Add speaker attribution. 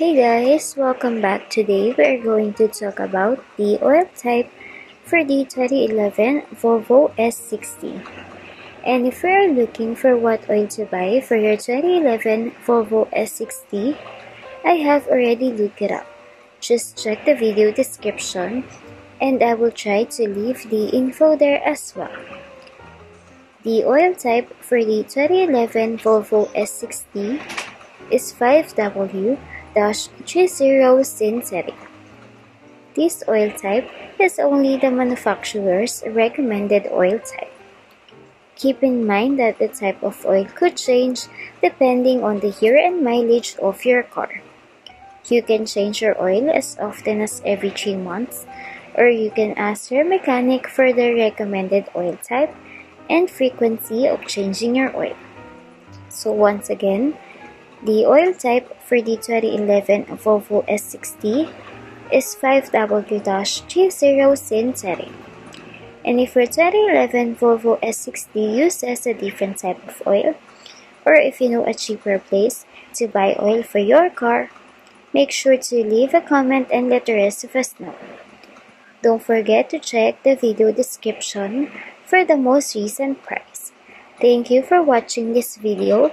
Speaker 1: Hey guys, welcome back. Today we are going to talk about the oil type for the 2011 Volvo S60. And if you are looking for what oil to buy for your 2011 Volvo S60, I have already looked it up. Just check the video description and I will try to leave the info there as well. The oil type for the 2011 Volvo S60 is 5W 30 synthetic. This oil type is only the manufacturer's recommended oil type. Keep in mind that the type of oil could change depending on the year and mileage of your car. You can change your oil as often as every 3 months, or you can ask your mechanic for the recommended oil type and frequency of changing your oil. So once again, the oil type for the 2011 Volvo S60 is 5W-30 synthetic. And if your 2011 Volvo S60 uses a different type of oil, or if you know a cheaper place to buy oil for your car, make sure to leave a comment and let the rest of us know. Don't forget to check the video description for the most recent price. Thank you for watching this video.